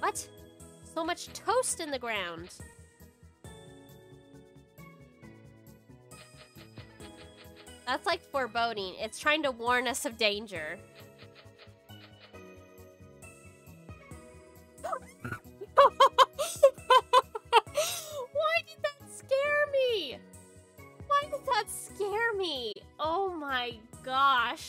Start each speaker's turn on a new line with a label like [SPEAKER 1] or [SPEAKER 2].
[SPEAKER 1] What? So much toast in the ground. That's like foreboding. It's trying to warn us of danger. Why did that scare me? Why did that scare me? Oh my gosh!